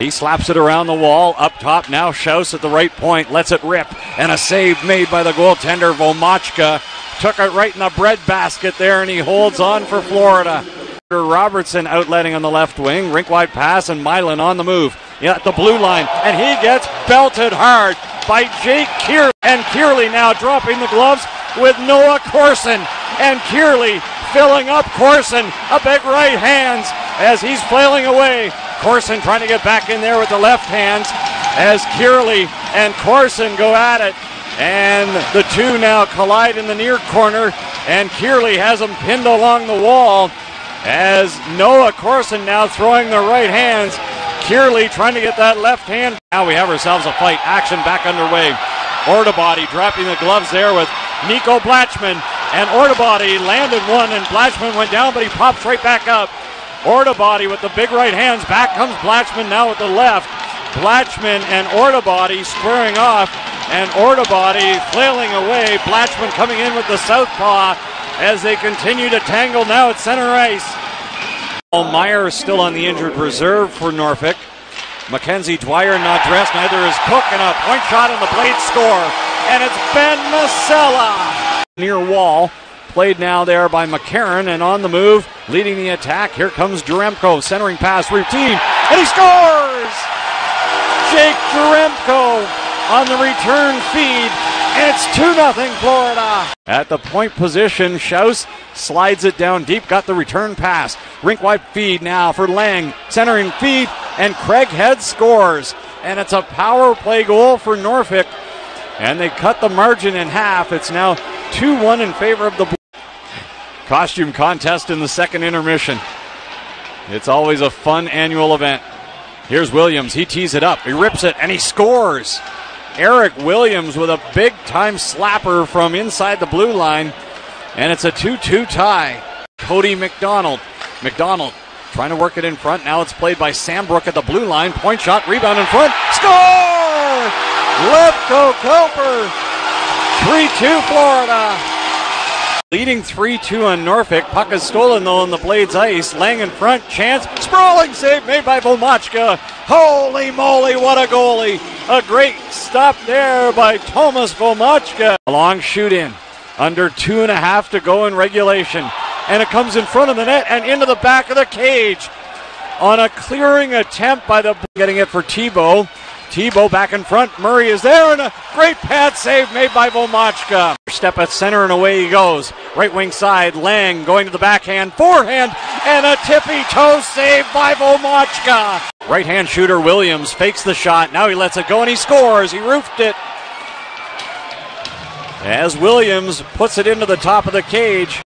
He slaps it around the wall. Up top now, Schaus at the right point. Lets it rip. And a save made by the goaltender, Vomachka. Took it right in the breadbasket there, and he holds on for Florida. Robertson outletting on the left wing. Rink wide pass, and Milan on the move. Yeah, at the blue line. And he gets belted hard by Jake Kearley. And Kearley now dropping the gloves with Noah Corson. And Kearley filling up Corson. A big right hands as he's flailing away. Corson trying to get back in there with the left hands as Kearley and Corson go at it. And the two now collide in the near corner, and Kearley has him pinned along the wall as Noah Corson now throwing the right hands. Kearley trying to get that left hand. Now we have ourselves a fight. Action back underway. Ortobody dropping the gloves there with Nico Blatchman. And Ortobody landed one, and Blatchman went down, but he pops right back up. Ortobody with the big right hands. Back comes Blatchman now with the left. Blatchman and Ortobody squaring off, and Ortobody flailing away. Blatchman coming in with the southpaw as they continue to tangle now at center ice. Meyer is still on the injured reserve for Norfolk. Mackenzie Dwyer not dressed, neither is Cook, and a point shot on the blade score. And it's Ben Masella. Near wall. Played now there by McCarron and on the move, leading the attack. Here comes Jaremko, centering pass routine, and he scores! Jake Jaremko on the return feed, and it's 2 0 Florida. At the point position, Schaus slides it down deep, got the return pass. Rink wide feed now for Lang, centering feed, and Craig Head scores. And it's a power play goal for Norfolk. And they cut the margin in half. It's now 2 1 in favor of the costume contest in the second intermission. It's always a fun annual event. Here's Williams. He tees it up. He rips it and he scores. Eric Williams with a big time slapper from inside the blue line. And it's a 2 2 tie. Cody McDonald. McDonald trying to work it in front. Now it's played by Sambrook at the blue line. Point shot, rebound in front. Score! Levko Koper. 3 2 Florida. Leading 3 2 on Norfolk. Puck is stolen though on the Blades ice. Lang in front. Chance. Sprawling save made by Vomachka. Holy moly, what a goalie. A great stop there by Thomas Vomachka. A long shoot in. Under two and a half to go in regulation. And it comes in front of the net and into the back of the cage. On a clearing attempt by the. Getting it for Tebow. Tebow back in front. Murray is there, and a great pad save made by Vomachka. Step at center, and away he goes. Right wing side, Lang going to the backhand, forehand, and a tippy toe save by Vomachka. Right hand shooter Williams fakes the shot. Now he lets it go, and he scores. He roofed it. As Williams puts it into the top of the cage.